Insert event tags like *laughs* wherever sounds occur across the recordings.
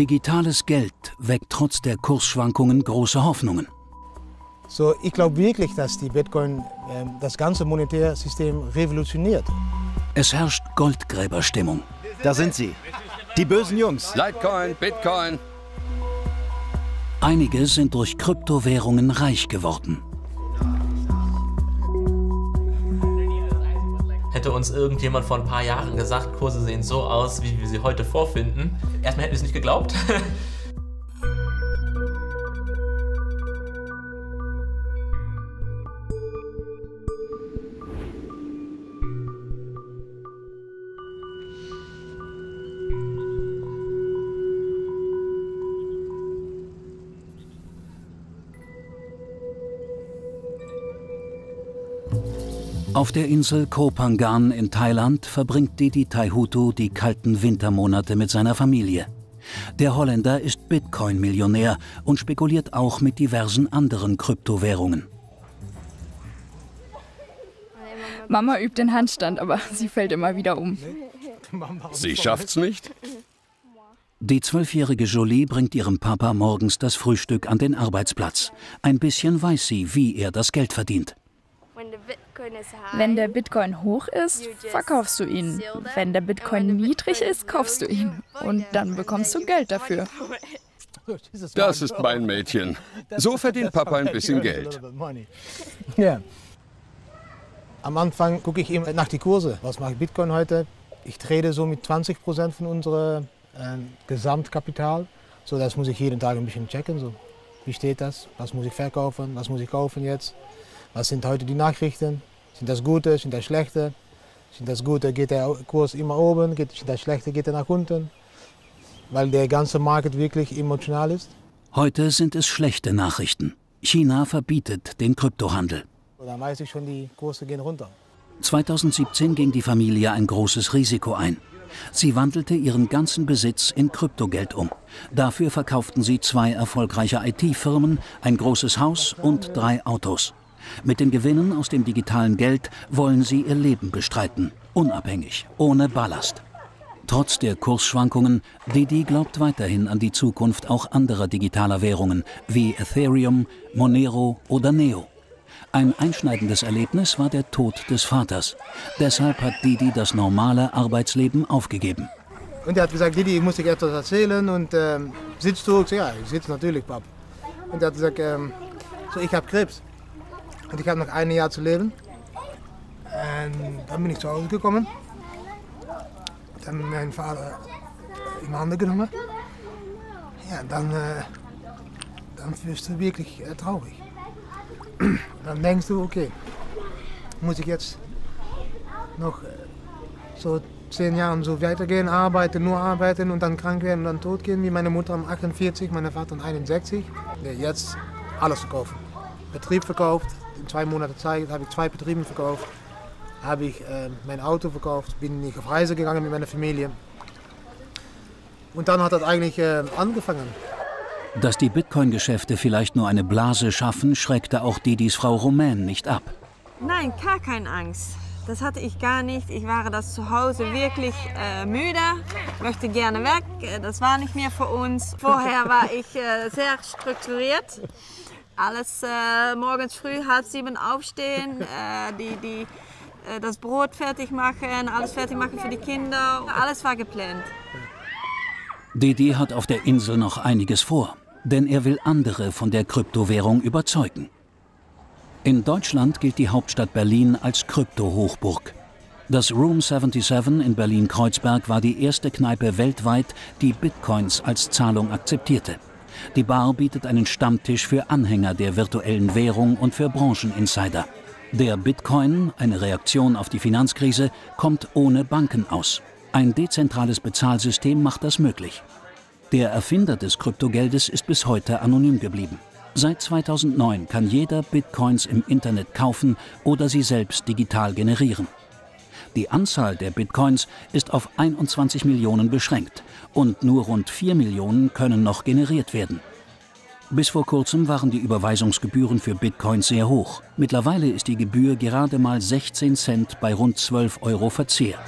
Digitales Geld weckt trotz der Kursschwankungen große Hoffnungen. So, ich glaube wirklich, dass die Bitcoin äh, das ganze Monetärsystem revolutioniert. Es herrscht Goldgräberstimmung. Da sind sie. Die bösen Jungs. Litecoin, Bitcoin. Einige sind durch Kryptowährungen reich geworden. Hätte uns irgendjemand vor ein paar Jahren gesagt, Kurse sehen so aus, wie wir sie heute vorfinden, erstmal hätten wir es nicht geglaubt. *laughs* Auf der Insel Koh Phangan in Thailand verbringt Didi Taihutu die kalten Wintermonate mit seiner Familie. Der Holländer ist Bitcoin-Millionär und spekuliert auch mit diversen anderen Kryptowährungen. Mama übt den Handstand, aber *laughs* sie fällt immer wieder um. Sie schafft's nicht? Die zwölfjährige Jolie bringt ihrem Papa morgens das Frühstück an den Arbeitsplatz. Ein bisschen weiß sie, wie er das Geld verdient. Wenn der Bitcoin hoch ist, verkaufst du ihn. Wenn der Bitcoin niedrig ist, kaufst du ihn. Und dann bekommst du Geld dafür. Das ist mein Mädchen. So verdient Papa ein bisschen Geld. Ja. *laughs* Am Anfang gucke ich immer nach die Kurse. Was macht Bitcoin heute? Ich trade so mit 20 Prozent von unserem äh, Gesamtkapital. So, das muss ich jeden Tag ein bisschen checken. So. Wie steht das? Was muss ich verkaufen? Was muss ich kaufen jetzt? Was sind heute die Nachrichten? Sind das gute? Sind das schlechte? Sind das gute, geht der Kurs immer oben? Geht, sind das schlechte, geht er nach unten? Weil der ganze Markt wirklich emotional ist. Heute sind es schlechte Nachrichten. China verbietet den Kryptohandel. Dann weiß ich schon, die Kurse gehen runter. 2017 ging die Familie ein großes Risiko ein. Sie wandelte ihren ganzen Besitz in Kryptogeld um. Dafür verkauften sie zwei erfolgreiche IT-Firmen, ein großes Haus und drei Autos. Mit den Gewinnen aus dem digitalen Geld wollen sie ihr Leben bestreiten, unabhängig, ohne Ballast. Trotz der Kursschwankungen, Didi glaubt weiterhin an die Zukunft auch anderer digitaler Währungen wie Ethereum, Monero oder Neo. Ein einschneidendes Erlebnis war der Tod des Vaters. Deshalb hat Didi das normale Arbeitsleben aufgegeben. Und er hat gesagt, Didi, ich muss dir etwas erzählen. Und ähm, sitzt du? Ich sag, ja, ich sitze natürlich, Pap. Und er hat gesagt, ähm, so, ich habe Krebs. Und ich habe noch ein Jahr zu leben. Und dann bin ich zu Hause gekommen. Dann mein Vater in Handen genommen. Ja, dann, äh, dann wirst du wirklich äh, traurig. *clears throat* Dann denkst du, okay, muss ich jetzt noch äh, so zehn Jahre so weitergehen, arbeiten, nur arbeiten und dann krank werden und dann tot gehen, wie meine Mutter am 48, mein Vater am 61. Nee, jetzt alles verkaufen. Betrieb verkauft, in zwei Monaten Zeit habe ich zwei Betriebe verkauft, habe ich äh, mein Auto verkauft, bin ich auf Reise gegangen mit meiner Familie. Und dann hat das eigentlich äh, angefangen. Dass die Bitcoin-Geschäfte vielleicht nur eine Blase schaffen, schreckte auch Didis Frau Romain nicht ab. Nein, gar keine Angst. Das hatte ich gar nicht. Ich war das zu Hause wirklich äh, müde, möchte gerne weg. Das war nicht mehr für uns. Vorher war ich äh, sehr strukturiert. Alles äh, morgens früh halb sieben aufstehen, *laughs* äh, die, die, äh, das Brot fertig machen, alles fertig machen für die Kinder. Alles war geplant. Didi hat auf der Insel noch einiges vor, denn er will andere von der Kryptowährung überzeugen. In Deutschland gilt die Hauptstadt Berlin als Krypto-Hochburg. Das Room 77 in Berlin-Kreuzberg war die erste Kneipe weltweit, die Bitcoins als Zahlung akzeptierte. Die Bar bietet einen Stammtisch für Anhänger der virtuellen Währung und für Brancheninsider. Der Bitcoin, eine Reaktion auf die Finanzkrise, kommt ohne Banken aus. Ein dezentrales Bezahlsystem macht das möglich. Der Erfinder des Kryptogeldes ist bis heute anonym geblieben. Seit 2009 kann jeder Bitcoins im Internet kaufen oder sie selbst digital generieren. Die Anzahl der Bitcoins ist auf 21 Millionen beschränkt und nur rund 4 Millionen können noch generiert werden. Bis vor kurzem waren die Überweisungsgebühren für Bitcoins sehr hoch. Mittlerweile ist die Gebühr gerade mal 16 Cent bei rund 12 Euro Verzehr.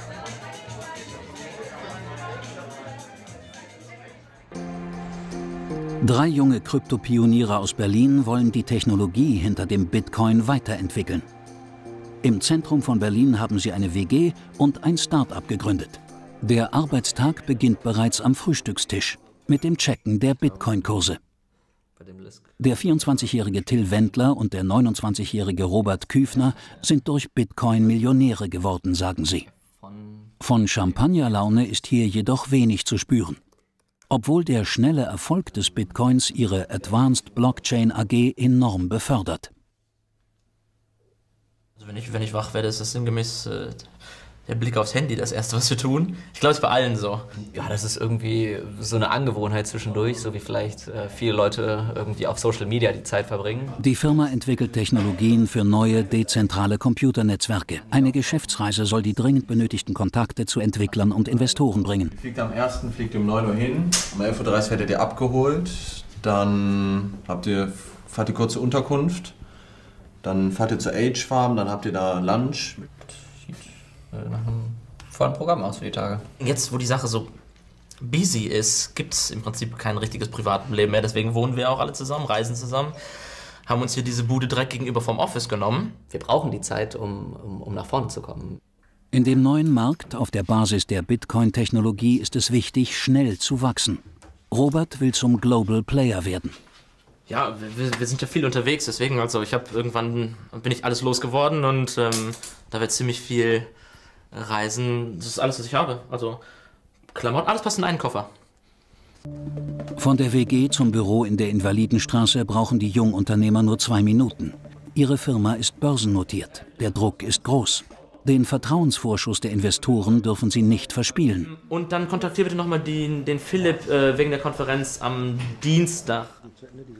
Drei junge Kryptopioniere aus Berlin wollen die Technologie hinter dem Bitcoin weiterentwickeln. Im Zentrum von Berlin haben sie eine WG und ein Start-up gegründet. Der Arbeitstag beginnt bereits am Frühstückstisch mit dem Checken der Bitcoin-Kurse. Der 24-jährige Till Wendler und der 29-jährige Robert Küfner sind durch Bitcoin Millionäre geworden, sagen sie. Von Champagnerlaune ist hier jedoch wenig zu spüren. Obwohl der schnelle Erfolg des Bitcoins ihre Advanced Blockchain AG enorm befördert. Also wenn, ich, wenn ich wach werde, ist das sinngemäß äh, der Blick aufs Handy das Erste, was wir tun. Ich glaube, es ist bei allen so. Ja, das ist irgendwie so eine Angewohnheit zwischendurch, so wie vielleicht äh, viele Leute irgendwie auf Social Media die Zeit verbringen. Die Firma entwickelt Technologien für neue, dezentrale Computernetzwerke. Eine Geschäftsreise soll die dringend benötigten Kontakte zu Entwicklern und Investoren bringen. Fliegt am 1. fliegt um 9 Uhr hin, um 11.30 Uhr werdet ihr abgeholt, dann habt ihr, fahrt ihr kurze Unterkunft, dann fahrt ihr zur Age Farm, dann habt ihr da Lunch äh, nach einem vollen Programm aus für die Tage. Jetzt, wo die Sache so busy ist, gibt es im Prinzip kein richtiges Privatleben mehr. Deswegen wohnen wir auch alle zusammen, reisen zusammen, haben uns hier diese Bude direkt gegenüber vom Office genommen. Wir brauchen die Zeit, um, um, um nach vorne zu kommen. In dem neuen Markt auf der Basis der Bitcoin-Technologie ist es wichtig, schnell zu wachsen. Robert will zum Global Player werden. Ja, wir, wir sind ja viel unterwegs, deswegen also ich habe irgendwann bin ich alles losgeworden und ähm, da wird ziemlich viel Reisen, das ist alles, was ich habe. Also Klamotten, alles passt in einen Koffer. Von der WG zum Büro in der Invalidenstraße brauchen die Jungunternehmer nur zwei Minuten. Ihre Firma ist börsennotiert. Der Druck ist groß. Den Vertrauensvorschuss der Investoren dürfen sie nicht verspielen. Und dann kontaktiere bitte nochmal den, den Philipp äh, wegen der Konferenz am Dienstag.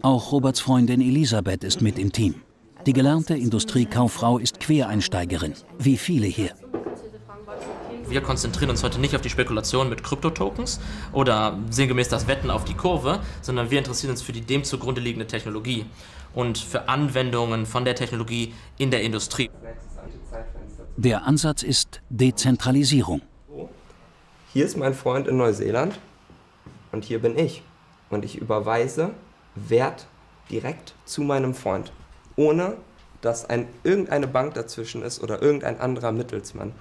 Auch Roberts Freundin Elisabeth ist mit im Team. Die gelernte Industriekauffrau ist Quereinsteigerin, wie viele hier wir konzentrieren uns heute nicht auf die Spekulation mit Kryptotokens oder sinngemäß das Wetten auf die Kurve, sondern wir interessieren uns für die dem zugrunde liegende Technologie und für Anwendungen von der Technologie in der Industrie. Der Ansatz ist Dezentralisierung. Hier ist mein Freund in Neuseeland und hier bin ich. Und ich überweise Wert direkt zu meinem Freund, ohne dass ein, irgendeine Bank dazwischen ist oder irgendein anderer Mittelsmann.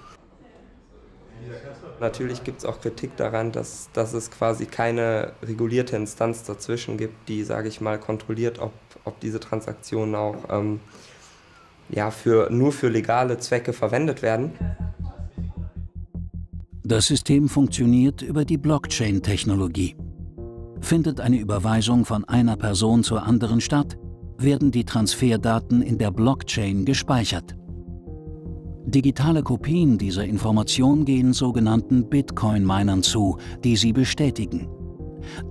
Natürlich gibt es auch Kritik daran, dass, dass es quasi keine regulierte Instanz dazwischen gibt, die, sage ich mal, kontrolliert, ob, ob diese Transaktionen auch ähm, ja, für, nur für legale Zwecke verwendet werden. Das System funktioniert über die Blockchain-Technologie. Findet eine Überweisung von einer Person zur anderen statt, werden die Transferdaten in der Blockchain gespeichert. Digitale Kopien dieser Information gehen sogenannten Bitcoin-Minern zu, die sie bestätigen.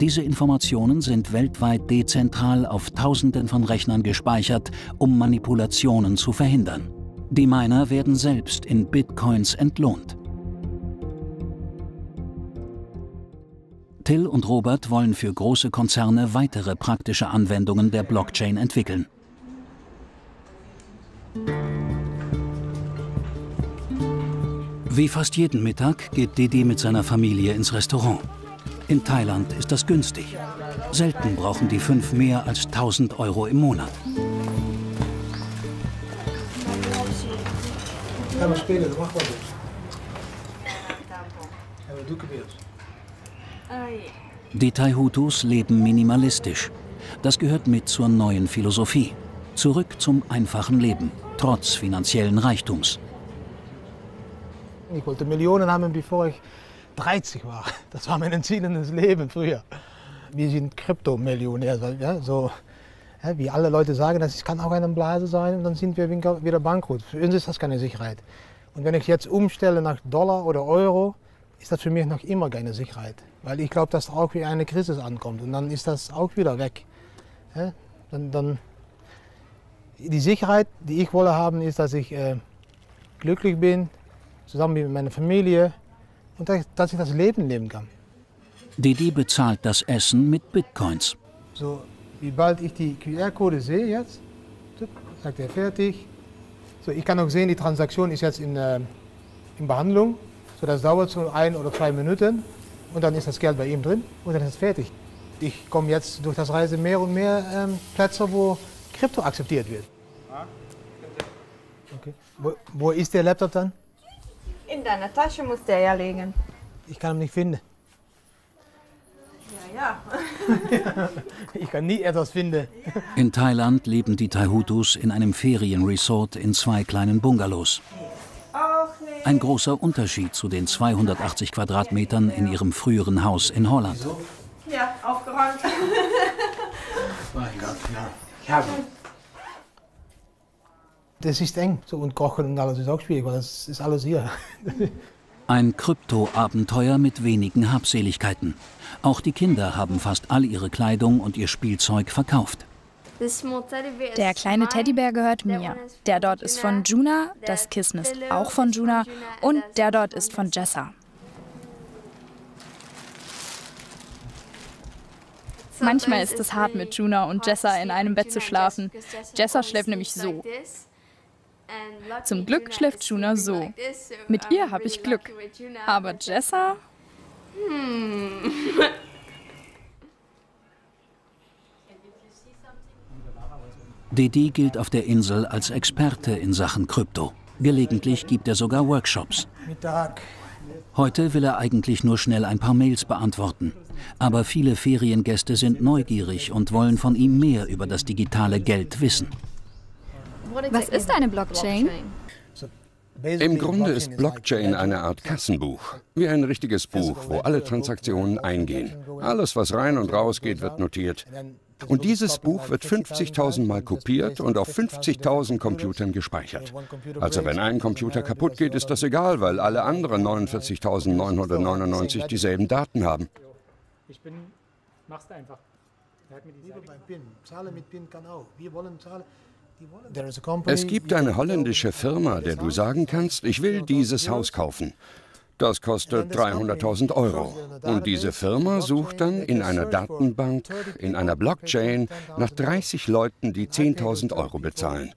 Diese Informationen sind weltweit dezentral auf Tausenden von Rechnern gespeichert, um Manipulationen zu verhindern. Die Miner werden selbst in Bitcoins entlohnt. Till und Robert wollen für große Konzerne weitere praktische Anwendungen der Blockchain entwickeln. Wie fast jeden Mittag geht Didi mit seiner Familie ins Restaurant. In Thailand ist das günstig. Selten brauchen die fünf mehr als 1000 Euro im Monat. Die Thai-Hutus leben minimalistisch. Das gehört mit zur neuen Philosophie. Zurück zum einfachen Leben, trotz finanziellen Reichtums. Ich wollte Millionen haben, bevor ich 30 war. Das war mein das Leben früher. Wir sind Kryptomillionär. Ja, so, ja, wie alle Leute sagen, das kann auch eine Blase sein und dann sind wir wieder bankrott. Für uns ist das keine Sicherheit. Und wenn ich jetzt umstelle nach Dollar oder Euro, ist das für mich noch immer keine Sicherheit. Weil ich glaube, dass auch wieder eine Krise ankommt und dann ist das auch wieder weg. Ja, dann, dann, die Sicherheit, die ich wolle haben, ist, dass ich äh, glücklich bin, zusammen mit meiner Familie und dass ich das Leben leben kann. Didi bezahlt das Essen mit Bitcoins. So, wie bald ich die QR-Code sehe jetzt, sagt er fertig. So, ich kann auch sehen, die Transaktion ist jetzt in, äh, in Behandlung. So, das dauert so ein oder zwei Minuten und dann ist das Geld bei ihm drin und dann ist es fertig. Ich komme jetzt durch das Reisen mehr und mehr ähm, Plätze, wo Krypto akzeptiert wird. Okay. Wo, wo ist der Laptop dann? In deiner Tasche muss der ja liegen. Ich kann ihn nicht finden. Ja, ja. *laughs* ich kann nie etwas finden. In Thailand leben die Taihutus in einem Ferienresort in zwei kleinen Bungalows. Ein großer Unterschied zu den 280 Quadratmetern in ihrem früheren Haus in Holland. Ja, aufgeräumt. mein Gott, ja. Ich habe Das ist eng. So, und Kochen und alles ist auch schwierig, weil das ist alles hier. Ein Krypto-Abenteuer mit wenigen Habseligkeiten. Auch die Kinder haben fast all ihre Kleidung und ihr Spielzeug verkauft. Der kleine Teddybär gehört mir. Der dort ist von Juna, das Kissen ist auch von Juna und der dort ist von Jessa. Manchmal ist es hart, mit Juna und Jessa in einem Bett zu schlafen. Jessa schläft nämlich so. Zum Glück schläft Juna so. Mit ihr habe ich Glück. Aber Jessa? Hm. *laughs* Dedi gilt auf der Insel als Experte in Sachen Krypto. Gelegentlich gibt er sogar Workshops. Heute will er eigentlich nur schnell ein paar Mails beantworten. Aber viele Feriengäste sind neugierig und wollen von ihm mehr über das digitale Geld wissen. Was ist eine Blockchain? Im Grunde ist Blockchain eine Art Kassenbuch, wie ein richtiges Buch, wo alle Transaktionen eingehen. Alles, was rein und raus geht, wird notiert. Und dieses Buch wird 50.000 Mal kopiert und auf 50.000 Computern gespeichert. Also wenn ein Computer kaputt geht, ist das egal, weil alle anderen 49.999 dieselben Daten haben. Ich bin, mach's einfach. Zahle mit PIN kann auch. Wir wollen zahlen. Es gibt eine holländische Firma, der du sagen kannst, ich will dieses Haus kaufen. Das kostet 300.000 Euro. Und diese Firma sucht dann in einer Datenbank, in einer Blockchain nach 30 Leuten, die 10.000 Euro bezahlen.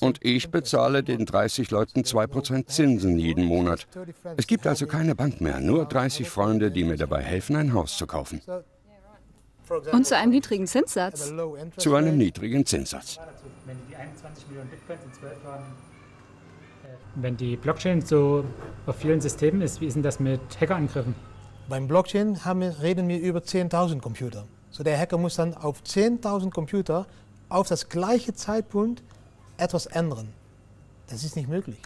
Und ich bezahle den 30 Leuten 2% Zinsen jeden Monat. Es gibt also keine Bank mehr, nur 30 Freunde, die mir dabei helfen, ein Haus zu kaufen. Und zu einem niedrigen Zinssatz? Zu einem niedrigen Zinssatz. Wenn die 21 Millionen Bitcoins in 12 Jahren wenn die Blockchain so auf vielen Systemen ist, wie ist denn das mit Hackerangriffen? Beim Blockchain haben wir, reden wir über 10.000 Computer. So der Hacker muss dann auf 10.000 Computer auf das gleiche Zeitpunkt etwas ändern. Das ist nicht möglich.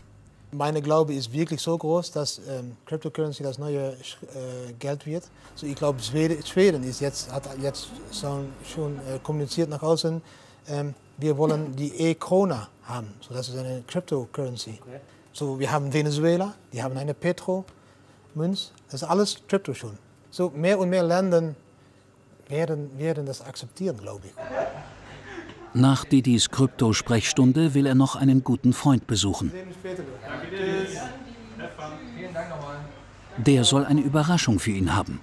Meine Glaube ist wirklich so groß, dass ähm, Cryptocurrency das neue äh, Geld wird. So ich glaube, Schweden, ist jetzt, hat jetzt schon äh, kommuniziert nach außen, ähm, wir wollen die E-Krona haben. So, das ist eine Cryptocurrency. Okay. So, wir haben Venezuela, die haben eine Petro-Münz. Das ist alles Krypto schon. So, mehr und mehr Länder werden, werden das akzeptieren, glaube ich. Nach Didis Krypto-Sprechstunde will er noch einen guten Freund besuchen. Der soll eine Überraschung für ihn haben.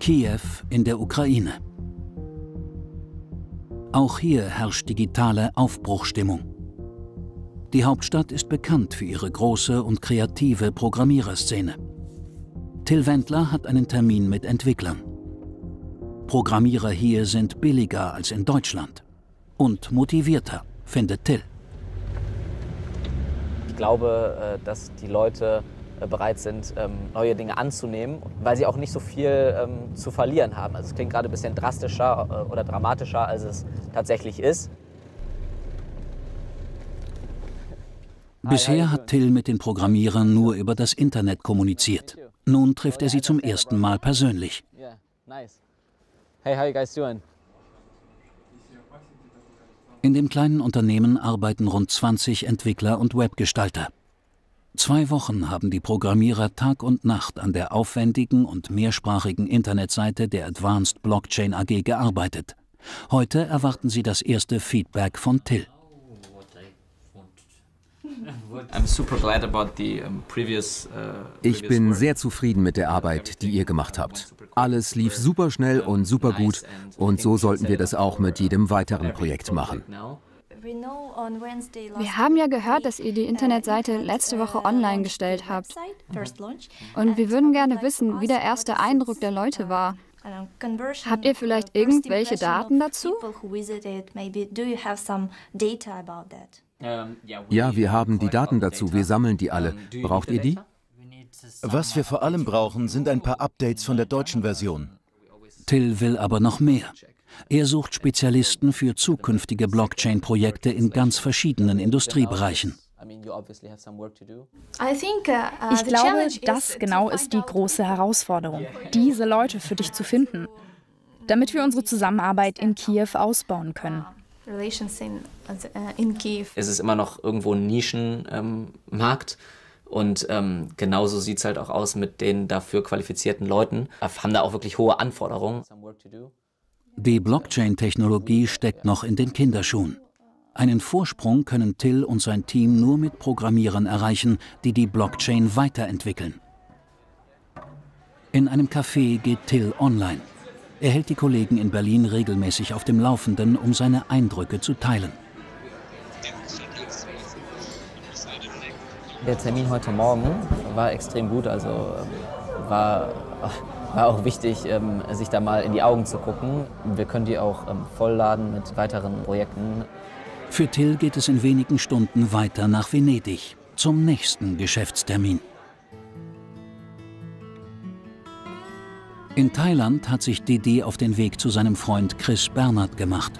Kiew in der Ukraine. Auch hier herrscht digitale Aufbruchstimmung. Die Hauptstadt ist bekannt für ihre große und kreative Programmiererszene. Till Wendler hat einen Termin mit Entwicklern. Programmierer hier sind billiger als in Deutschland und motivierter, findet Till. Ich glaube, äh, dass die Leute äh, bereit sind, ähm, neue Dinge anzunehmen, weil sie auch nicht so viel ähm, zu verlieren haben. Also es klingt gerade ein bisschen drastischer äh, oder dramatischer, als es tatsächlich ist. Bisher hat Till mit den Programmierern nur über das Internet kommuniziert. Nun trifft er sie zum ersten Mal persönlich. Hey, how you guys doing? In dem kleinen Unternehmen arbeiten rund 20 Entwickler und Webgestalter. Zwei Wochen haben die Programmierer Tag und Nacht an der aufwendigen und mehrsprachigen Internetseite der Advanced Blockchain AG gearbeitet. Heute erwarten sie das erste Feedback von Till. *laughs* Ich bin sehr zufrieden mit der Arbeit, die ihr gemacht habt. Alles lief super schnell und super gut und so sollten wir das auch mit jedem weiteren Projekt machen. Wir haben ja gehört, dass ihr die Internetseite letzte Woche online gestellt habt. Und wir würden gerne wissen, wie der erste Eindruck der Leute war. Habt ihr vielleicht irgendwelche Daten dazu? Ja, wir haben die Daten dazu. Wir sammeln die alle. Braucht ihr die? Was wir vor allem brauchen, sind ein paar Updates von der deutschen Version. Till will aber noch mehr. Er sucht Spezialisten für zukünftige Blockchain-Projekte in ganz verschiedenen Industriebereichen. Uh, ich glaube, das genau ist die große Herausforderung, diese Leute für dich zu finden, damit wir unsere Zusammenarbeit in Kiew ausbauen können. Uh, es ist immer noch irgendwo ein Nischenmarkt. Ähm, und ähm, genauso sieht es halt auch aus mit den dafür qualifizierten Leuten. Wir haben da auch wirklich hohe Anforderungen. Die Blockchain-Technologie steckt noch in den Kinderschuhen. Einen Vorsprung können Till und sein Team nur mit Programmierern erreichen, die die Blockchain weiterentwickeln. In einem Café geht Till online. Er hält die Kollegen in Berlin regelmäßig auf dem Laufenden, um seine Eindrücke zu teilen. Der Termin heute Morgen war extrem gut, also ähm, war *laughs* war auch wichtig, ähm, sich da mal in die Augen zu gucken. Wir können die auch ähm, vollladen mit weiteren Projekten. Für Till geht es in wenigen Stunden weiter nach Venedig, zum nächsten Geschäftstermin. In Thailand hat sich Didi auf den Weg zu seinem Freund Chris Bernhard gemacht.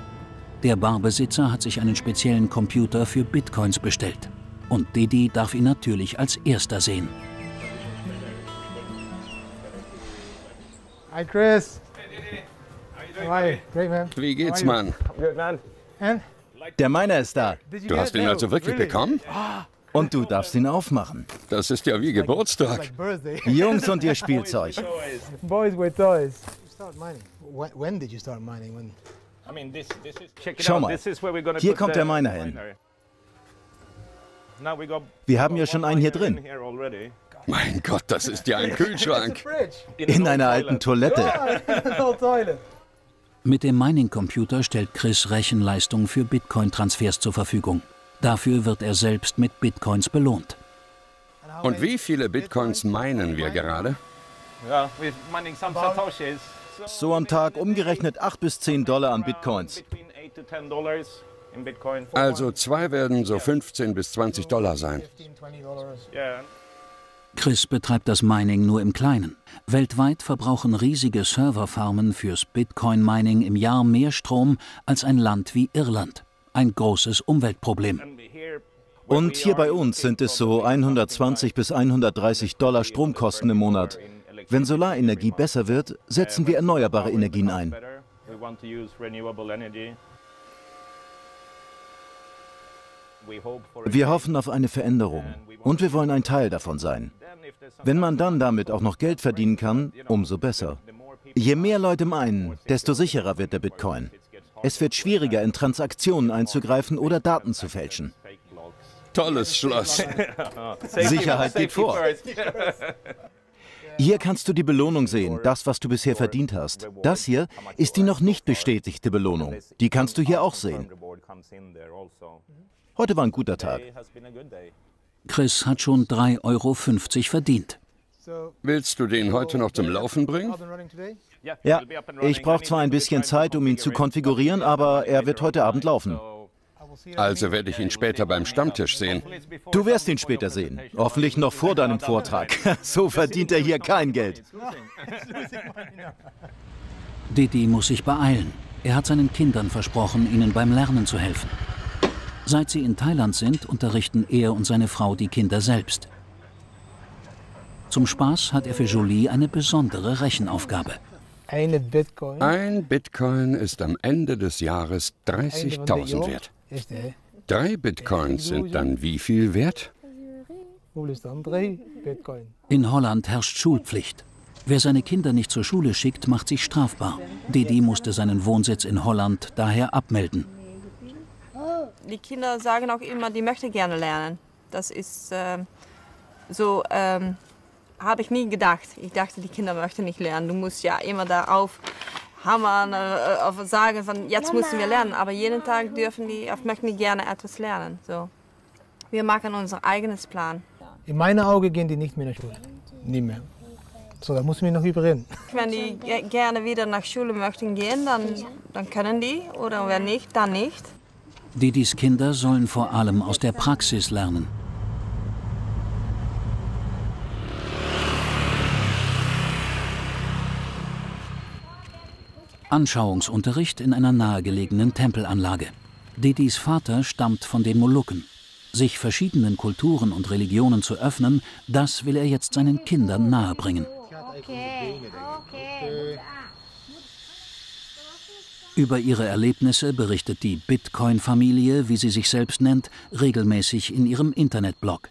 Der Barbesitzer hat sich einen speziellen Computer für Bitcoins bestellt. Und Didi darf ihn natürlich als erster sehen. Hi Chris. Man. Wie geht's, Mann? Good man. And? Der Miner ist da. Du hast ihn also wirklich bekommen? Und du darfst ihn aufmachen. Das ist ja wie Geburtstag. *laughs* Jungs und ihr Spielzeug. Boys with toys. Schau mal, hier kommt der Miner hin. Wir haben ja schon einen hier drin. Mein Gott, das ist ja ein Kühlschrank. In einer alten Toilette. *laughs* Mit dem Mining-Computer stellt Chris Rechenleistung für Bitcoin-Transfers zur Verfügung. Dafür wird er selbst mit Bitcoins belohnt. Und wie viele Bitcoins meinen wir gerade? So am Tag umgerechnet 8 bis 10 Dollar an Bitcoins. Also zwei werden so 15 bis 20 Dollar sein. Chris betreibt das Mining nur im Kleinen. Weltweit verbrauchen riesige Serverfarmen fürs Bitcoin-Mining im Jahr mehr Strom als ein Land wie Irland. Ein großes Umweltproblem. Und hier bei uns sind es so 120 bis 130 Dollar Stromkosten im Monat. Wenn Solarenergie besser wird, setzen wir erneuerbare Energien ein. Wir hoffen auf eine Veränderung und wir wollen ein Teil davon sein. Wenn man dann damit auch noch Geld verdienen kann, umso besser. Je mehr Leute meinen, desto sicherer wird der Bitcoin. Es wird schwieriger, in Transaktionen einzugreifen oder Daten zu fälschen. Tolles Schloss. *laughs* Sicherheit geht vor. *laughs* Hier kannst du die Belohnung sehen, das, was du bisher verdient hast. Das hier ist die noch nicht bestätigte Belohnung. Die kannst du hier auch sehen. Heute war ein guter Tag. Chris hat schon 3,50 Euro verdient. Willst du den heute noch zum Laufen bringen? Ja, ich brauche zwar ein bisschen Zeit, um ihn zu konfigurieren, aber er wird heute Abend laufen. Also werde ich ihn später beim Stammtisch sehen. Du wirst ihn später sehen. Hoffentlich noch vor deinem Vortrag. *laughs* So verdient er hier kein Geld. Didi muss sich beeilen. Er hat seinen Kindern versprochen, ihnen beim Lernen zu helfen. Seit sie in Thailand sind, unterrichten er und seine Frau die Kinder selbst. Zum Spaß hat er für Jolie eine besondere Rechenaufgabe. Eine Bitcoin. Ein Bitcoin ist am Ende des Jahres 30.000 wert. Drei Bitcoins sind dann wie viel wert? In Holland herrscht Schulpflicht. Wer seine Kinder nicht zur Schule schickt, macht sich strafbar. Didi musste seinen Wohnsitz in Holland daher abmelden die Kinder sagen auch immer, die möchten gerne lernen. Das ist äh, so, ähm, habe ich nie gedacht. Ich dachte, die Kinder möchten nicht lernen. Du musst ja immer darauf hammern, äh, sagen, von, jetzt müssen wir lernen. Aber jeden Tag dürfen die, möchten die gerne etwas lernen. So. Wir machen unser eigenes Plan. In meinen Augen gehen die nicht mehr nach Schule. Nie mehr. So, da müssen wir noch überreden. Wenn die gerne wieder nach Schule möchten gehen, dann, dann können die. Oder wenn nicht, dann nicht. Didis Kinder sollen vor allem aus der Praxis lernen. Anschauungsunterricht in einer nahegelegenen Tempelanlage. Didis Vater stammt von den Molukken. Sich verschiedenen Kulturen und Religionen zu öffnen, das will er jetzt seinen Kindern nahebringen. Über ihre Erlebnisse berichtet die Bitcoin-Familie, wie sie sich selbst nennt, regelmäßig in ihrem Internetblog.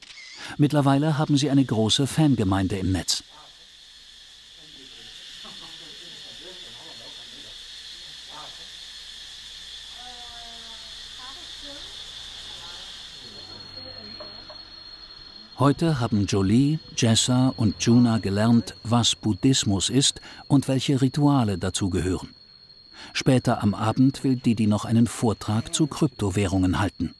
Mittlerweile haben sie eine große Fangemeinde im Netz. Heute haben Jolie, Jessa und Juna gelernt, was Buddhismus ist und welche Rituale dazu gehören. Später am Abend will Didi noch einen Vortrag zu Kryptowährungen halten.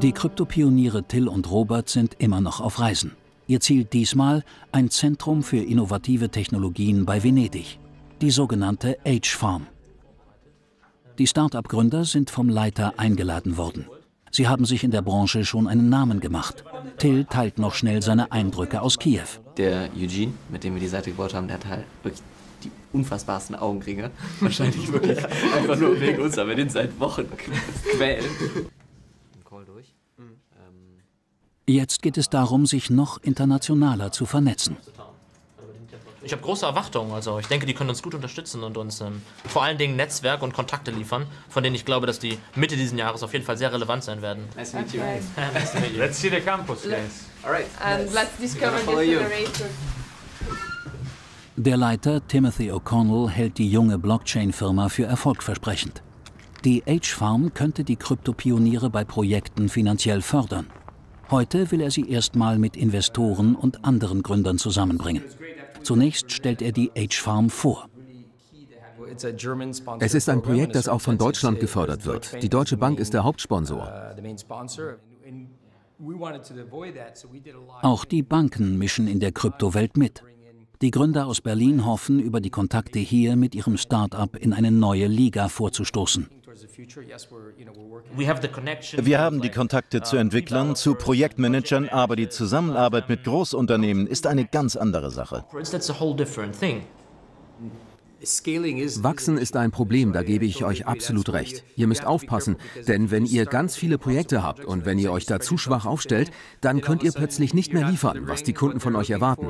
Die Kryptopioniere Till und Robert sind immer noch auf Reisen. Ihr Ziel diesmal ein Zentrum für innovative Technologien bei Venedig, die sogenannte H-Farm. Die Start-up-Gründer sind vom Leiter eingeladen worden. Sie haben sich in der Branche schon einen Namen gemacht. Till teilt noch schnell seine Eindrücke aus Kiew. Der Eugene, mit dem wir die Seite gebaut haben, der hat halt wirklich die unfassbarsten Augenringe. *laughs* Wahrscheinlich wirklich einfach nur wegen uns, aber den seit Wochen quälen. Jetzt geht es darum, sich noch internationaler zu vernetzen ich habe große Erwartungen. Also ich denke, die können uns gut unterstützen und uns ähm, vor allen Dingen Netzwerk und Kontakte liefern, von denen ich glaube, dass die Mitte dieses Jahres auf jeden Fall sehr relevant sein werden. Nice to meet you. *laughs* Nice meet you. Let's see the campus, guys. All right. And let's discover the generator. Der Leiter Timothy O'Connell hält die junge Blockchain-Firma für erfolgversprechend. Die H-Farm könnte die Kryptopioniere bei Projekten finanziell fördern. Heute will er sie erstmal mit Investoren und anderen Gründern zusammenbringen. Zunächst stellt er die H-Farm vor. Es ist ein Projekt, das auch von Deutschland gefördert wird. Die Deutsche Bank ist der Hauptsponsor. Auch die Banken mischen in der Kryptowelt mit. Die Gründer aus Berlin hoffen, über die Kontakte hier mit ihrem Start-up in eine neue Liga vorzustoßen. Wir haben die Kontakte zu Entwicklern, zu Projektmanagern, aber die Zusammenarbeit mit Großunternehmen ist eine ganz andere Sache. Wachsen ist ein Problem, da gebe ich euch absolut recht. Ihr müsst aufpassen, denn wenn ihr ganz viele Projekte habt und wenn ihr euch da zu schwach aufstellt, dann könnt ihr plötzlich nicht mehr liefern, was die Kunden von euch erwarten.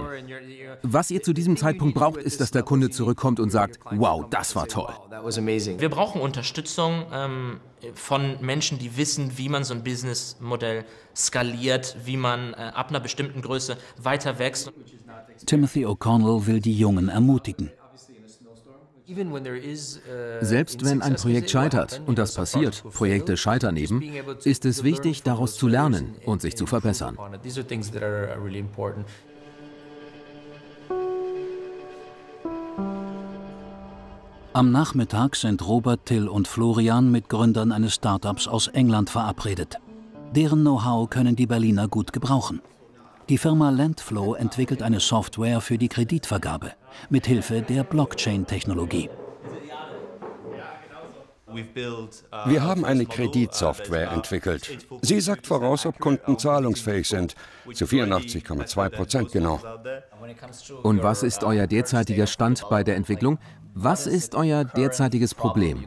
Was ihr zu diesem Zeitpunkt braucht, ist, dass der Kunde zurückkommt und sagt, wow, das war toll. Wir brauchen Unterstützung ähm, von Menschen, die wissen, wie man so ein Businessmodell skaliert, wie man äh, ab einer bestimmten Größe weiter wächst. Timothy O'Connell will die Jungen ermutigen. Selbst wenn ein Projekt scheitert, und das passiert, Projekte scheitern eben, ist es wichtig, daraus zu lernen und sich zu verbessern. Am Nachmittag sind Robert, Till und Florian mit Gründern eines Startups aus England verabredet. Deren Know-how können die Berliner gut gebrauchen. Die Firma Landflow entwickelt eine Software für die Kreditvergabe mit Hilfe der Blockchain-Technologie. Wir haben eine Kreditsoftware entwickelt. Sie sagt voraus, ob Kunden zahlungsfähig sind. Zu 84,2 Prozent genau. Und was ist euer derzeitiger Stand bei der Entwicklung? Was ist euer derzeitiges Problem?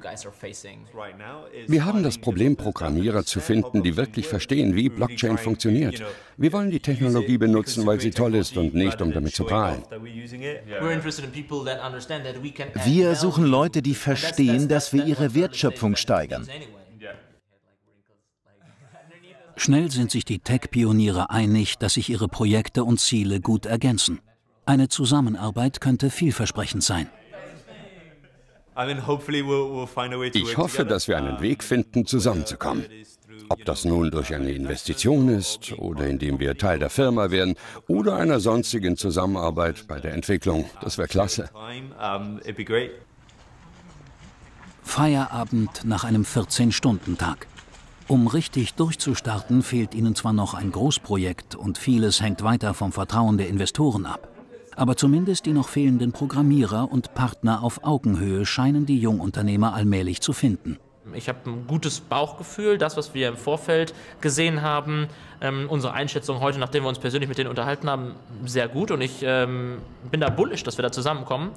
Wir haben das Problem, Programmierer zu finden, die wirklich verstehen, wie Blockchain funktioniert. Wir wollen die Technologie benutzen, weil sie toll ist und nicht, um damit zu prahlen. Wir suchen Leute, die verstehen, dass wir ihre Wertschöpfung steigern. Schnell sind sich die Tech-Pioniere einig, dass sich ihre Projekte und Ziele gut ergänzen. Eine Zusammenarbeit könnte vielversprechend sein. Ich hoffe, dass wir einen Weg finden, zusammenzukommen. Ob das nun durch eine Investition ist oder indem wir Teil der Firma werden oder einer sonstigen Zusammenarbeit bei der Entwicklung. Das wäre klasse. Feierabend nach einem 14-Stunden-Tag. Um richtig durchzustarten, fehlt ihnen zwar noch ein Großprojekt und vieles hängt weiter vom Vertrauen der Investoren ab. Aber zumindest die noch fehlenden Programmierer und Partner auf Augenhöhe scheinen die Jungunternehmer allmählich zu finden. Ich habe ein gutes Bauchgefühl, das, was wir im Vorfeld gesehen haben, ähm, unsere Einschätzung heute, nachdem wir uns persönlich mit denen unterhalten haben, sehr gut und ich ähm, bin da bullisch, dass wir da zusammenkommen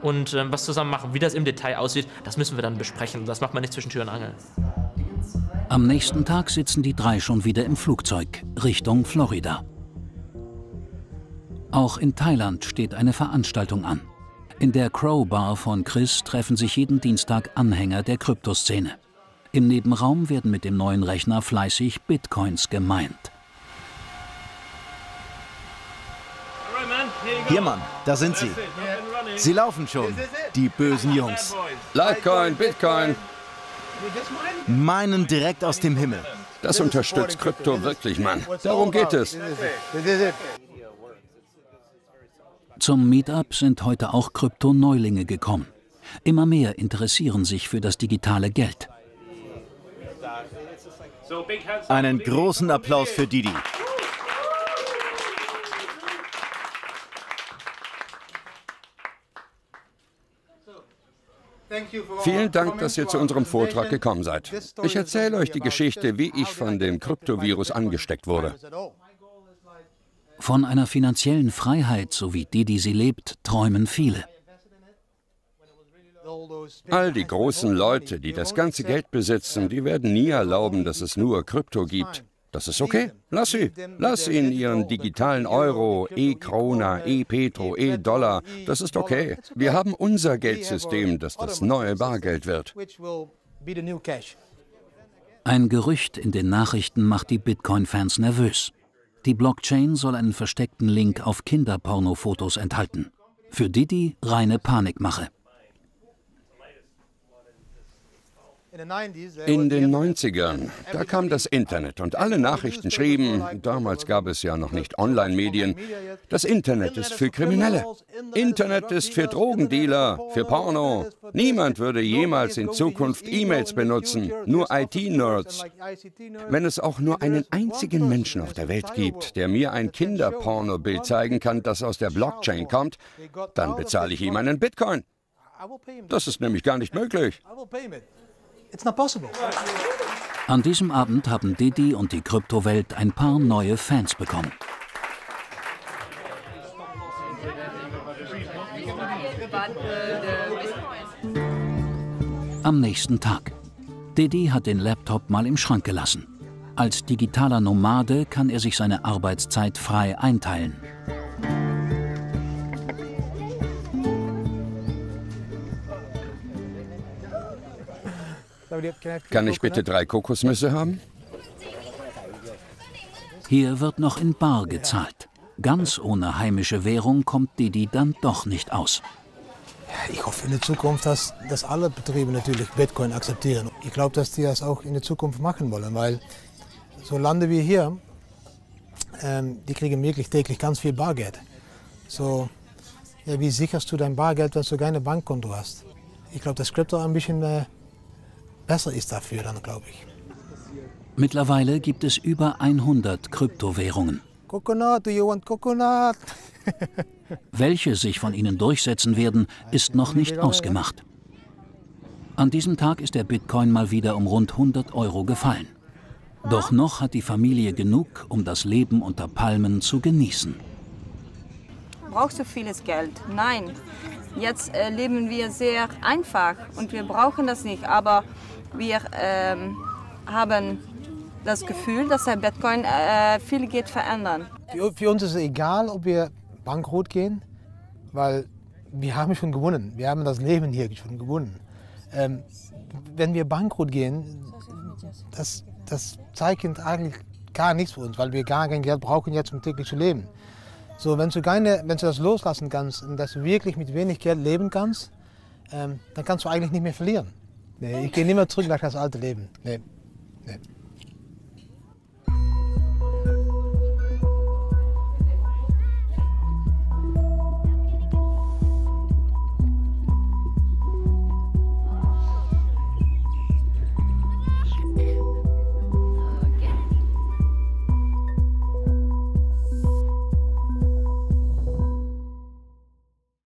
und ähm, was zusammen machen. Wie das im Detail aussieht, das müssen wir dann besprechen. Das macht man nicht zwischen Tür und Angel. Am nächsten Tag sitzen die drei schon wieder im Flugzeug Richtung Florida. Auch in Thailand steht eine Veranstaltung an. In der Crow Bar von Chris treffen sich jeden Dienstag Anhänger der Kryptoszene. Im Nebenraum werden mit dem neuen Rechner fleißig Bitcoins gemeint. Hier, Mann, da sind sie. Sie laufen schon, die bösen Jungs. Litecoin, Bitcoin. Meinen direkt aus dem Himmel. Das unterstützt Krypto wirklich, Mann. Darum geht es. Zum Meetup sind heute auch Krypto-Neulinge gekommen. Immer mehr interessieren sich für das digitale Geld. Einen großen Applaus für Didi. Vielen Dank, dass ihr zu unserem Vortrag gekommen seid. Ich erzähle euch die Geschichte, wie ich von dem Kryptovirus angesteckt wurde. Von einer finanziellen Freiheit, so wie die, die sie lebt, träumen viele. All die großen Leute, die das ganze Geld besitzen, die werden nie erlauben, dass es nur Krypto gibt. Das ist okay. Lass sie. Lass ihnen ihren digitalen Euro, E-Krona, E-Petro, E-Dollar. Das ist okay. Wir haben unser Geldsystem, das das neue Bargeld wird. Ein Gerücht in den Nachrichten macht die Bitcoin-Fans nervös. Die Blockchain soll einen versteckten Link auf Kinderpornofotos enthalten. Für Didi reine Panikmache. In den 90ern, da kam das Internet und alle Nachrichten schrieben, damals gab es ja noch nicht Online-Medien, das Internet ist für Kriminelle. Internet ist für Drogendealer, für Porno. Niemand würde jemals in Zukunft E-Mails benutzen, nur IT-Nerds. Wenn es auch nur einen einzigen Menschen auf der Welt gibt, der mir ein Kinderporno-Bild zeigen kann, das aus der Blockchain kommt, dann bezahle ich ihm einen Bitcoin. Das ist nämlich gar nicht *laughs* möglich. It's not possible. An diesem Abend haben Didi und die Kryptowelt ein paar neue Fans bekommen. Am nächsten Tag. Didi hat den Laptop mal im Schrank gelassen. Als digitaler Nomade kann er sich seine Arbeitszeit frei einteilen. Kann ich bitte drei Kokosnüsse haben? Hier wird noch in Bar gezahlt. Ganz ohne heimische Währung kommt Didi dann doch nicht aus. Ich hoffe in der Zukunft, dass, dass alle Betriebe natürlich Bitcoin akzeptieren. Ich glaube, dass die das auch in der Zukunft machen wollen, weil so Lande wie hier, ähm, die kriegen wirklich täglich ganz viel Bargeld. So, ja, wie sicherst du dein Bargeld, wenn du keine Bankkonto hast? Ich glaube, das Krypto ein bisschen äh, besser ist dafür dann, glaube ich. Mittlerweile gibt es über 100 Kryptowährungen. Coconut, do you want coconut? *laughs* Welche sich von ihnen durchsetzen werden, ist noch nicht ausgemacht. An diesem Tag ist der Bitcoin mal wieder um rund 100 Euro gefallen. Doch noch hat die Familie genug, um das Leben unter Palmen zu genießen. Brauchst du vieles Geld? Nein. Jetzt äh, leben wir sehr einfach und wir brauchen das nicht. Aber wir ähm, haben das Gefühl, dass der Bitcoin äh, viel geht verändern. Für, für, uns ist es egal, ob wir bankrott gehen, weil wir haben schon gewonnen. Wir haben das Leben hier schon gewonnen. Ähm, wenn wir bankrott gehen, das, das zeigt eigentlich gar nichts für uns, weil wir gar kein Geld brauchen jetzt, täglich zu leben. So, wenn du, keine, wenn du das loslassen kannst und dass du wirklich mit wenig Geld leben kannst, ähm, dann kannst du eigentlich nicht mehr verlieren. Nee, ich gehe nicht mehr zurück nach das alte Leben. Nee, nee.